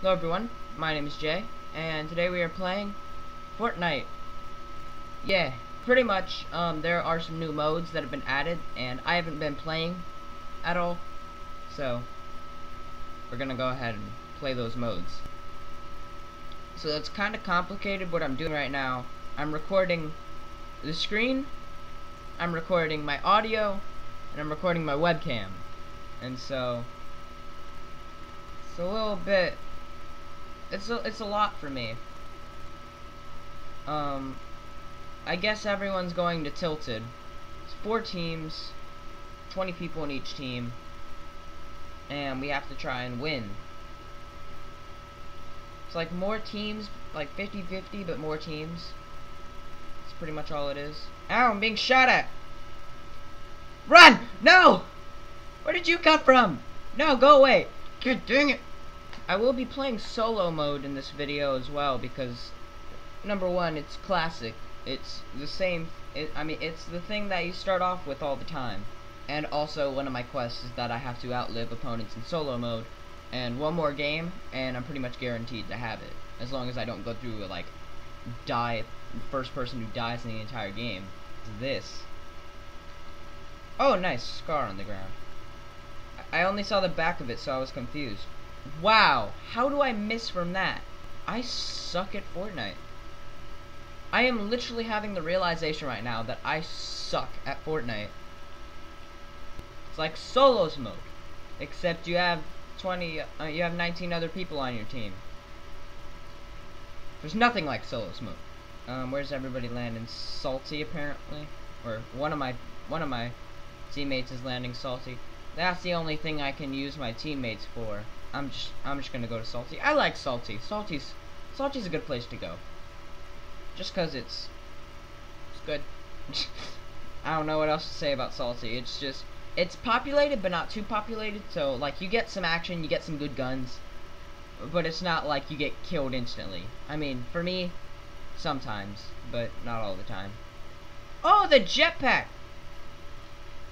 Hello everyone, my name is Jae, and today we are playing Fortnite. Yeah, pretty much, um, there are some new modes that have been added, and I haven't been playing at all, so we're gonna go ahead and play those modes. So it's kind of complicated what I'm doing right now. I'm recording the screen, I'm recording my audio, and I'm recording my webcam. And so, it's a little bit it's a, it's a lot for me. Um, I guess everyone's going to Tilted. It's four teams, 20 people in each team, and we have to try and win. It's like more teams, like 50-50, but more teams. That's pretty much all it is. Ow, I'm being shot at! Run! No! Where did you come from? No, go away! God dang it! I will be playing solo mode in this video as well because number one, it's classic. It's the same. It, I mean, it's the thing that you start off with all the time. And also, one of my quests is that I have to outlive opponents in solo mode. And one more game, and I'm pretty much guaranteed to have it. As long as I don't go through, like, die, first person who dies in the entire game. This. Oh, nice. Scar on the ground. I only saw the back of it, so I was confused. Wow, how do I miss from that? I suck at Fortnite. I am literally having the realization right now that I suck at Fortnite. It's like solos mode, except you have 20, uh, you have 19 other people on your team. There's nothing like solos mode. Um, where's everybody landing? Salty, apparently, or one of my one of my teammates is landing salty. That's the only thing I can use my teammates for. I'm just I'm just gonna go to Salty. I like Salty. Salty's Salty's a good place to go. Just cause it's it's good. I don't know what else to say about Salty. It's just it's populated but not too populated. So like you get some action, you get some good guns, but it's not like you get killed instantly. I mean, for me, sometimes, but not all the time. Oh, the jetpack!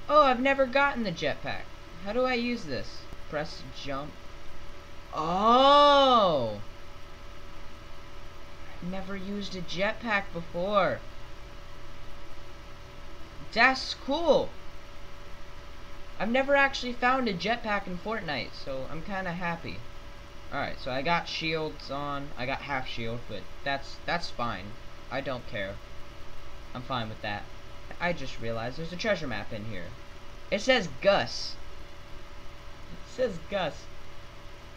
Oh, I've never gotten the jetpack. How do I use this? Press jump. Oh! I've never used a jetpack before. That's cool. I've never actually found a jetpack in Fortnite, so I'm kind of happy. Alright, so I got shields on. I got half shield, but that's that's fine. I don't care. I'm fine with that. I just realized there's a treasure map in here. It says Gus. It says Gus.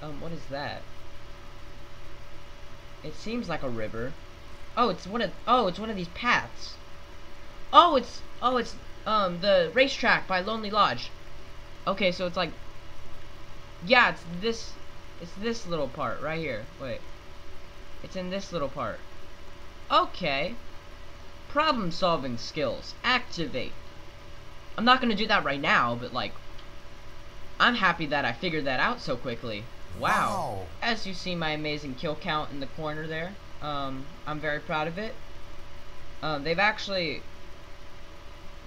Um, what is that? It seems like a river. Oh, it's one of oh, it's one of these paths. Oh, it's oh, it's um the racetrack by Lonely Lodge. Okay, so it's like yeah, it's this it's this little part right here. Wait. It's in this little part. Okay. Problem solving skills. Activate. I'm not going to do that right now, but like I'm happy that I figured that out so quickly. Wow. wow. As you see my amazing kill count in the corner there, um, I'm very proud of it. Um, they've actually,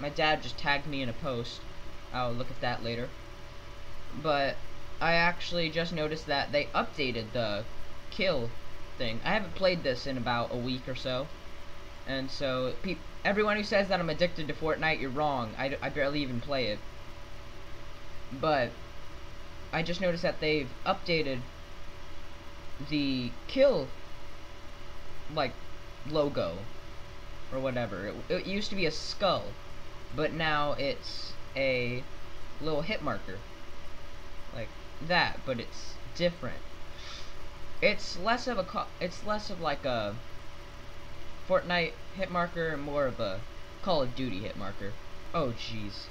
my dad just tagged me in a post. I'll look at that later. But I actually just noticed that they updated the kill thing. I haven't played this in about a week or so. And so, everyone who says that I'm addicted to Fortnite, you're wrong. I, I barely even play it. But, I just noticed that they've updated the kill like logo or whatever. It, it, used to be a skull, but now it's a little hit marker like that, but it's different. It's less of a it's less of like a Fortnite hit marker more of a Call of Duty hit marker. Oh jeez.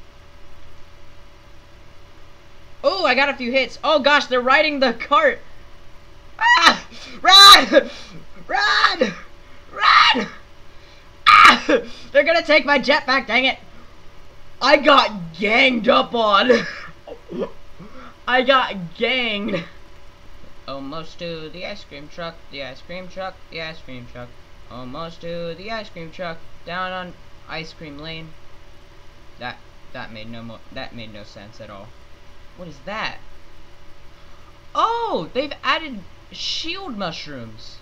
Oh, I got a few hits. Oh gosh, they're riding the cart. Ah! Run! Run! Run! Ah! They're gonna take my jetpack, dang it. I got ganged up on. I got ganged. Almost to the ice cream truck, the ice cream truck, the ice cream truck. Almost to the ice cream truck, down on ice cream lane. That that made no mo that made no sense at all. What is that? Oh, they've added shield mushrooms.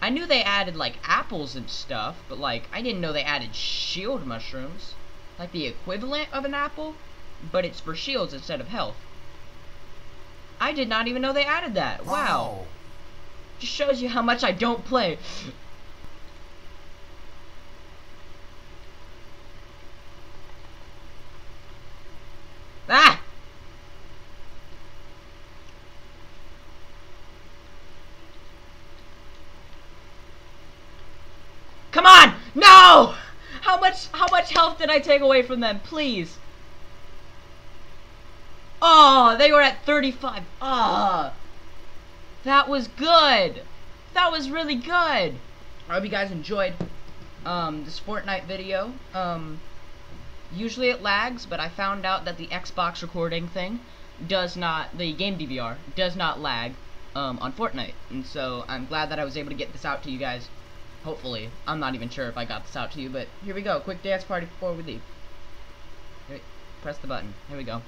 I knew they added like apples and stuff, but like I didn't know they added shield mushrooms. Like the equivalent of an apple, but it's for shields instead of health. I did not even know they added that. Wow. wow. Just shows you how much I don't play. ah! Come on! No! How much how much health did I take away from them? Please. Oh, they were at 35. Ah. Oh, that was good. That was really good. I hope you guys enjoyed um, this Fortnite video. Um, usually it lags, but I found out that the Xbox recording thing does not, the game DVR, does not lag um, on Fortnite. And so I'm glad that I was able to get this out to you guys. Hopefully. I'm not even sure if I got this out to you, but here we go. Quick dance party before we leave. Press the button. Here we go.